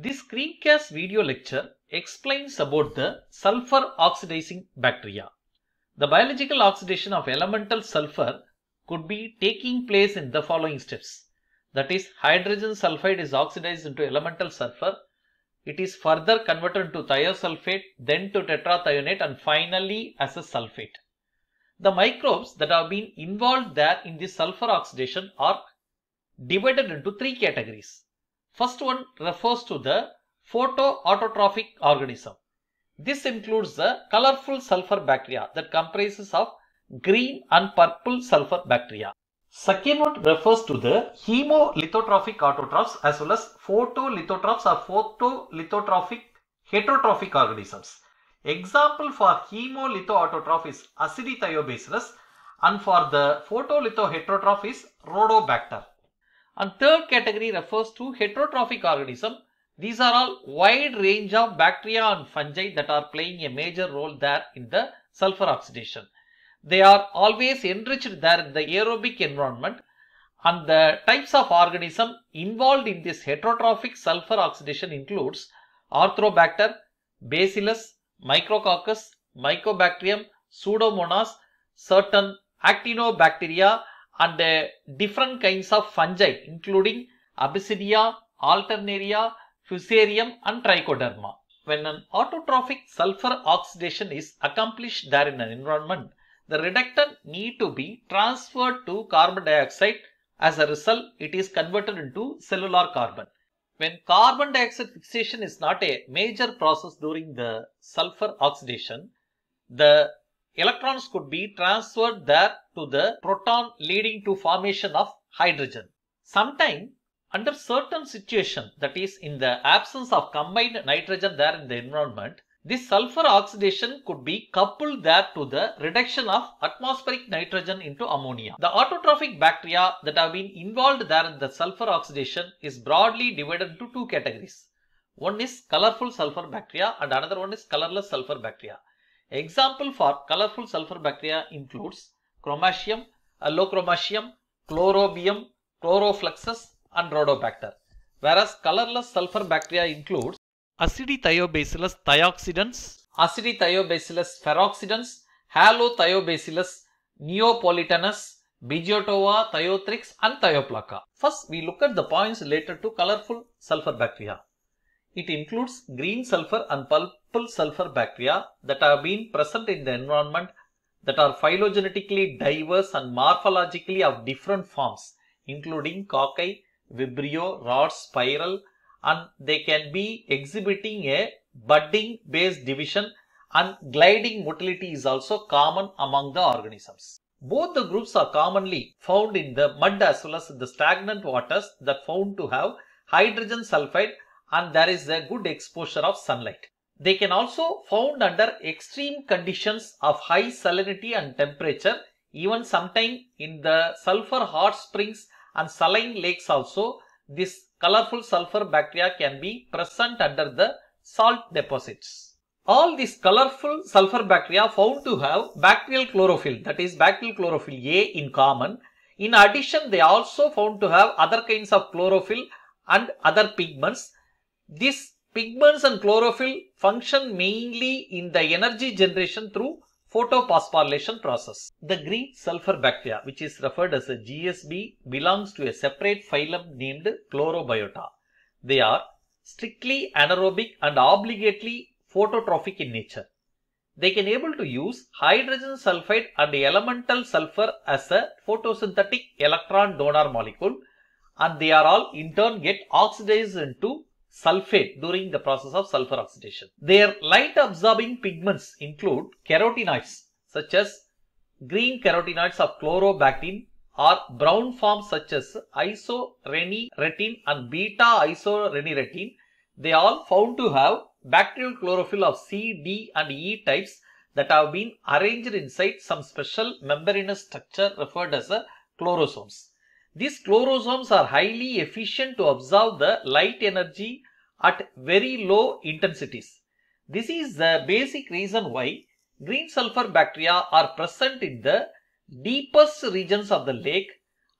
This screencast video lecture explains about the sulfur oxidizing bacteria. The biological oxidation of elemental sulfur could be taking place in the following steps. That is hydrogen sulfide is oxidized into elemental sulfur. It is further converted into thiosulfate, then to tetrathionate and finally as a sulfate. The microbes that have been involved there in this sulfur oxidation are divided into three categories. First one refers to the photoautotrophic organism. This includes the colorful sulfur bacteria that comprises of green and purple sulfur bacteria. Second one refers to the chemolithotrophic autotrophs as well as photolithotrophs or photolithotrophic heterotrophic organisms. Example for chemolithoautotroph is acidithiobacillus and for the photolithoheterotroph is rhodobacter. And third category refers to heterotrophic organism. These are all wide range of bacteria and fungi that are playing a major role there in the sulfur oxidation. They are always enriched there in the aerobic environment and the types of organism involved in this heterotrophic sulfur oxidation includes Arthrobacter, Bacillus, Micrococcus, Mycobacterium, Pseudomonas, certain actinobacteria and uh, different kinds of fungi including Absidia, Alternaria, Fusarium and Trichoderma. When an autotrophic sulfur oxidation is accomplished there in an environment, the reductant need to be transferred to carbon dioxide. As a result, it is converted into cellular carbon. When carbon dioxide fixation is not a major process during the sulfur oxidation, the electrons could be transferred there to the proton leading to formation of hydrogen. Sometimes under certain situation that is in the absence of combined nitrogen there in the environment, this sulfur oxidation could be coupled there to the reduction of atmospheric nitrogen into ammonia. The autotrophic bacteria that have been involved there in the sulfur oxidation is broadly divided into two categories. One is colorful sulfur bacteria and another one is colorless sulfur bacteria. Example for colorful sulfur bacteria includes Chromatium, Allochromatium, Chlorobium, Chloroflexus and Rhodobacter. Whereas colorless sulfur bacteria includes Acidithiobacillus thiooxidans, Acidithiobacillus ferrooxidans, Halothiobacillus neapolitanus, Beggiatoa, Thiothrix and Thioploca. First we look at the points related to colorful sulfur bacteria. It includes green sulfur and purple sulfur bacteria that have been present in the environment that are phylogenetically diverse and morphologically of different forms including cocci, vibrio, rod, spiral and they can be exhibiting a budding base division and gliding motility is also common among the organisms. Both the groups are commonly found in the mud as well as the stagnant waters that found to have hydrogen sulfide and there is a good exposure of sunlight. They can also found under extreme conditions of high salinity and temperature even sometime in the sulfur hot springs and saline lakes also this colorful sulfur bacteria can be present under the salt deposits. All these colorful sulfur bacteria found to have bacterial chlorophyll that is bacterial chlorophyll A in common. In addition they also found to have other kinds of chlorophyll and other pigments. These pigments and chlorophyll function mainly in the energy generation through photophosphorylation process. The green sulfur bacteria which is referred as a GSB belongs to a separate phylum named Chlorobiota. They are strictly anaerobic and obligately phototrophic in nature. They can able to use hydrogen sulfide and elemental sulfur as a photosynthetic electron donor molecule and they are all in turn get oxidized into sulfate during the process of sulfur oxidation. Their light absorbing pigments include carotenoids such as green carotenoids of chlorobactin or brown forms such as isorenieratene and beta isorenieratene. They all found to have bacterial chlorophyll of C, D and E types that have been arranged inside some special membranous structure referred as a chlorosomes. These chlorosomes are highly efficient to absorb the light energy at very low intensities. This is the basic reason why green sulfur bacteria are present in the deepest regions of the lake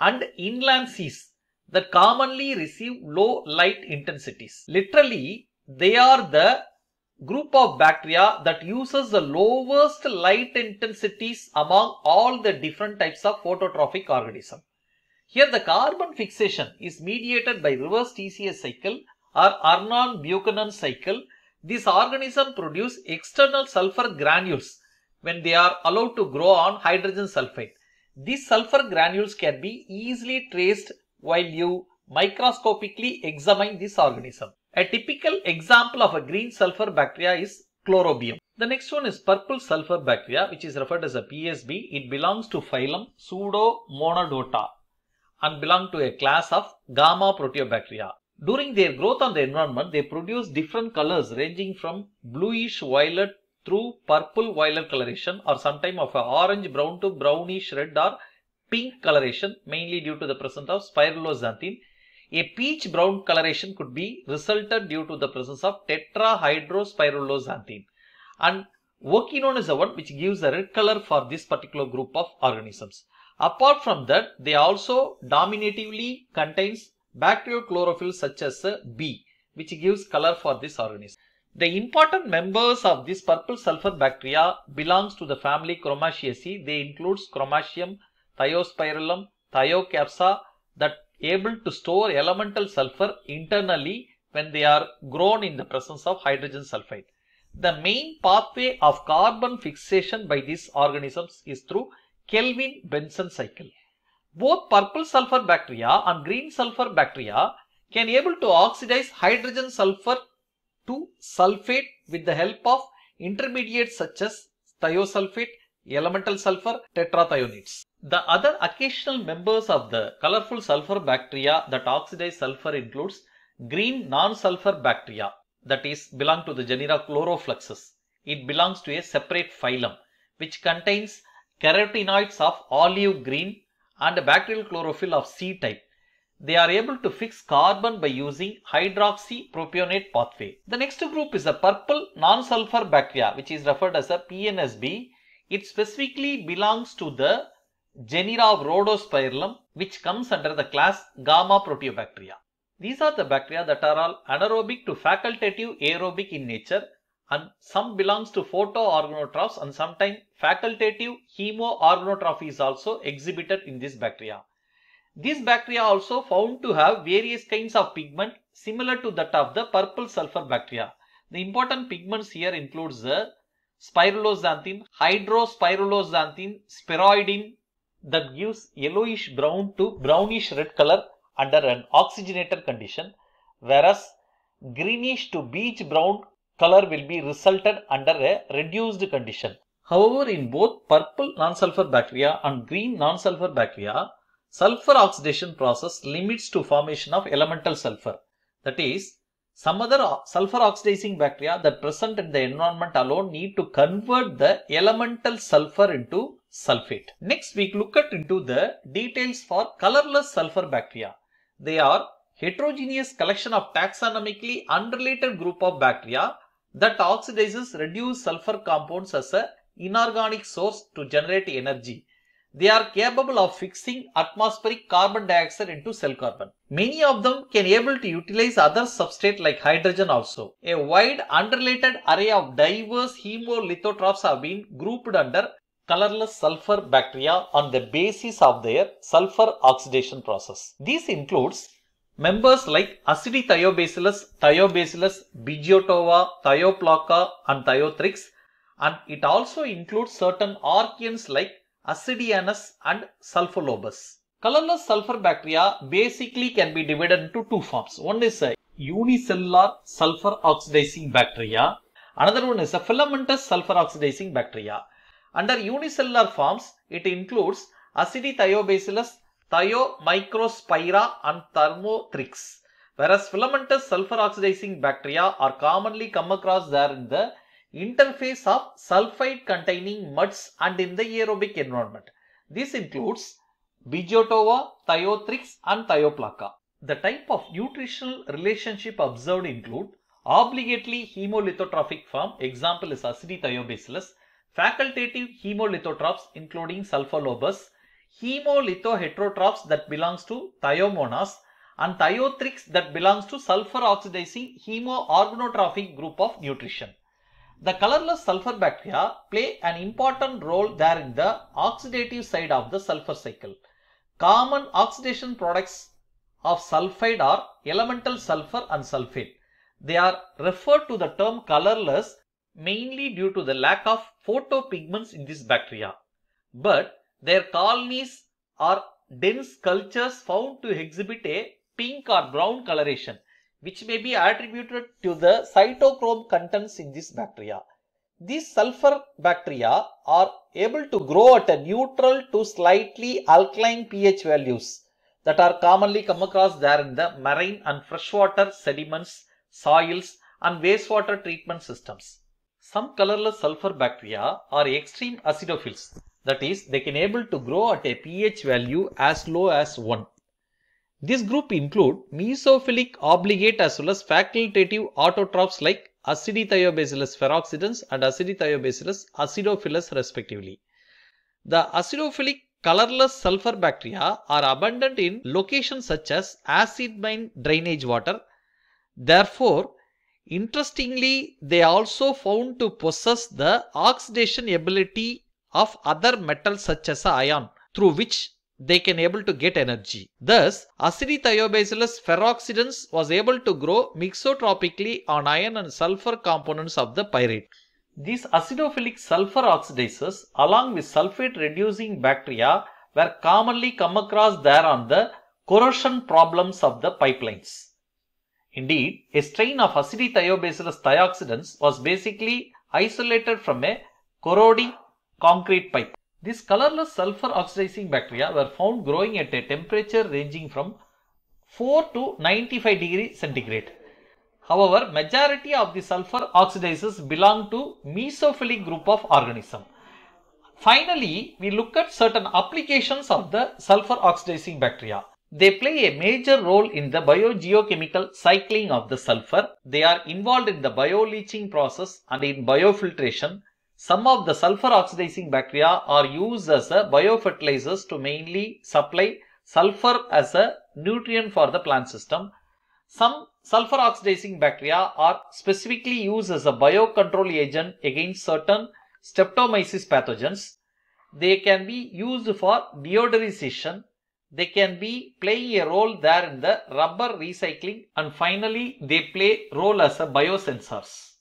and inland seas that commonly receive low light intensities. Literally, they are the group of bacteria that uses the lowest light intensities among all the different types of phototrophic organism. Here the carbon fixation is mediated by reverse TCA cycle or Arnon-Buchanan cycle. This organism produce external sulfur granules when they are allowed to grow on hydrogen sulfide. These sulfur granules can be easily traced while you microscopically examine this organism. A typical example of a green sulfur bacteria is chlorobium. The next one is purple sulfur bacteria which is referred as a PSB. It belongs to phylum Pseudomonadota and belong to a class of gamma proteobacteria. During their growth on the environment, they produce different colors ranging from bluish violet through purple violet coloration or sometime of a orange brown to brownish red or pink coloration mainly due to the presence of spirilloxanthin a peach brown coloration could be resulted due to the presence of tetrahydrospirilloxanthin and okenone is the one which gives a red color for this particular group of organisms. Apart from that, they also dominatively contains bacterial chlorophyll such as uh, B which gives color for this organism. The important members of this purple sulfur bacteria belongs to the family Chromaceae. They includes Chromatium, Thiospirillum, Thiocapsa that able to store elemental sulfur internally when they are grown in the presence of hydrogen sulfide. The main pathway of carbon fixation by these organisms is through Calvin-Benson cycle. Both purple sulfur bacteria and green sulfur bacteria can able to oxidize hydrogen sulfur to sulfate with the help of intermediates such as thiosulfate, elemental sulfur, tetrathionates. The other occasional members of the colorful sulfur bacteria that oxidize sulfur includes green non-sulfur bacteria that is belong to the genera Chloroflexus. It belongs to a separate phylum which contains carotenoids of olive green and a bacterial chlorophyll of C type. They are able to fix carbon by using hydroxypropionate pathway. The next group is the purple non-sulfur bacteria which is referred as a PNSB. It specifically belongs to the genera of Rhodospirillum which comes under the class Gamma proteobacteria. These are the bacteria that are all anaerobic to facultative aerobic in nature and some belongs to photoorganotrophs and sometimes facultative chemoorganotrophy is also exhibited in this bacteria. These bacteria also found to have various kinds of pigment similar to that of the purple sulfur bacteria. The important pigments here includes the spirilloxanthin, hydrospirilloxanthin, spheroidene that gives yellowish brown to brownish red color under an oxygenated condition whereas greenish to beige brown color will be resulted under a reduced condition. However, in both purple non-sulfur bacteria and green non-sulfur bacteria, sulfur oxidation process limits to formation of elemental sulfur. That is, some other sulfur oxidizing bacteria that present in the environment alone need to convert the elemental sulfur into sulfate. Next, we look at into the details for colorless sulfur bacteria. They are heterogeneous collection of taxonomically unrelated group of bacteria that oxidizes reduced sulfur compounds as a inorganic source to generate energy. They are capable of fixing atmospheric carbon dioxide into cell carbon. Many of them can able to utilize other substrate like hydrogen also. A wide unrelated array of diverse chemolithotrophs have been grouped under colorless sulfur bacteria on the basis of their sulfur oxidation process. This includes members like Acidithiobacillus, Thiobacillus, Beggiatoa, Thioploca and Thiothrix and it also includes certain archaeans like Acidianus and Sulfolobus. Colorless sulfur bacteria basically can be divided into two forms. One is a unicellular sulfur oxidizing bacteria. Another one is a filamentous sulfur oxidizing bacteria. Under unicellular forms, it includes Acidithiobacillus, Thiomicrospira and Thermothrix. Whereas filamentous sulfur oxidizing bacteria are commonly come across there in the interface of sulfide containing muds and in the aerobic environment. This includes Beggiatoa, Thiothrix and Thioploca. The type of nutritional relationship observed include obligatory chemolithotrophic form, example is Acidithiobacillus, facultative chemolithotrophs including Sulfolobus, chemolithoheterotrophs that belongs to Thiomonas and Thiothrix that belongs to sulfur oxidizing chemoorganotrophic group of nutrition. The colorless sulfur bacteria play an important role there in the oxidative side of the sulfur cycle. Common oxidation products of sulfide are elemental sulfur and sulfate. They are referred to the term colorless mainly due to the lack of photopigments in this bacteria. But their colonies are dense cultures found to exhibit a pink or brown coloration which may be attributed to the cytochrome contents in this bacteria. These sulfur bacteria are able to grow at a neutral to slightly alkaline pH values that are commonly come across there in the marine and freshwater sediments, soils and wastewater treatment systems. Some colorless sulfur bacteria are extreme acidophiles that is they can able to grow at a pH value as low as 1. This group include mesophilic obligate as well as facultative autotrophs like Acidithiobacillus ferrooxidans and Acidithiobacillus acidophilus respectively. The acidophilic colorless sulfur bacteria are abundant in locations such as acid mine drainage water. Therefore, interestingly, they also found to possess the oxidation ability of other metals such as iron through which they can able to get energy. Thus, Acidithiobacillus ferrooxidans was able to grow mixotrophically on iron and sulfur components of the pyrite. These acidophilic sulfur oxidizers along with sulfate reducing bacteria were commonly come across there on the corrosion problems of the pipelines. Indeed, a strain of Acidithiobacillus thiooxidans was basically isolated from a corroding concrete pipe. These colorless sulfur oxidizing bacteria were found growing at a temperature ranging from 4 to 95 degree centigrade. However, majority of the sulfur oxidizers belong to mesophilic group of organism. Finally, we look at certain applications of the sulfur oxidizing bacteria. They play a major role in the biogeochemical cycling of the sulfur. They are involved in the bioleaching process and in biofiltration some of the sulfur oxidizing bacteria are used as a biofertilizers to mainly supply sulfur as a nutrient for the plant system. Some sulfur oxidizing bacteria are specifically used as a biocontrol agent against certain streptomyces pathogens. They can be used for deodorization. They can be playing a role there in the rubber recycling and finally they play role as a biosensors.